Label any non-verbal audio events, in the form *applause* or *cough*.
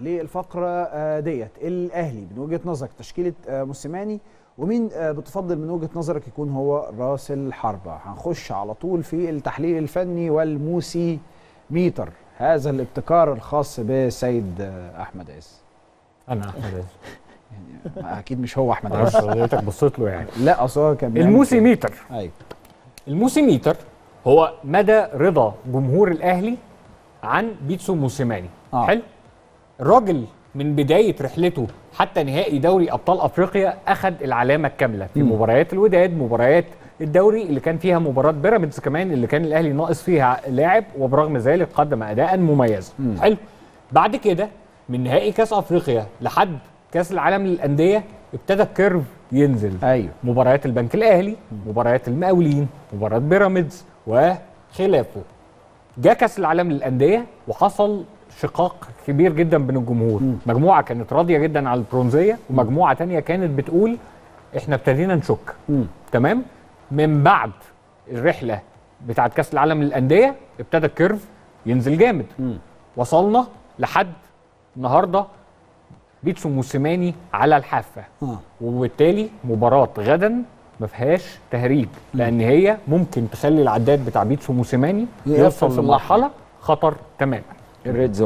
للفقرة آه، ديت. الأهلي من وجهة نظرك تشكيلة آه، موسيماني ومين آه، بتفضل من وجهة نظرك يكون هو راس الحربه هنخش على طول في التحليل الفني والموسي ميتر هذا الابتكار الخاص بسيد أحمد عز. أنا أحمد عز. *laughs* يعني أكيد مش هو أحمد معرفش عز. حضرتك بصيت له يعني. لا أصل هو كان الموسي. ميتر. أيوه. الموسي ميتر هو مدى رضا جمهور الأهلي عن بيتسو موسيماني. آه. حلو؟ الراجل من بداية رحلته حتى نهائي دوري أبطال أفريقيا اخذ العلامة الكاملة في. مباريات الوداد مباريات الدوري اللي كان فيها مباراة بيراميدز كمان اللي كان الأهلي ناقص فيها لاعب وبرغم ذلك قدم اداء مميزا مم. حلو. بعد كده من نهائي كأس أفريقيا لحد كأس العالم للأندية ابتدى الكيرف ينزل. أيوه. مباريات البنك الأهلي مباريات المقاولين مباراه بيراميدز وخلافه. جاء كأس العالم للأندية وحصل شقاق كبير جدا بين الجمهور. مم. مجموعة كانت راضية جدا على البرونزية ومجموعة تانية كانت بتقول إحنا ابتدينا نشك. مم. تمام؟ من بعد الرحلة بتاعه كأس العالم للأندية ابتدى الكيرف ينزل جامد. مم. وصلنا لحد النهارده بيتسو موسيماني على الحافة. آه. وبالتالي مباراة غدا ما فيهاش تهريج لأن هي ممكن تخلي العداد بتاع بيتسو موسيماني يوصل لمرحلة خطر تماما. red zone.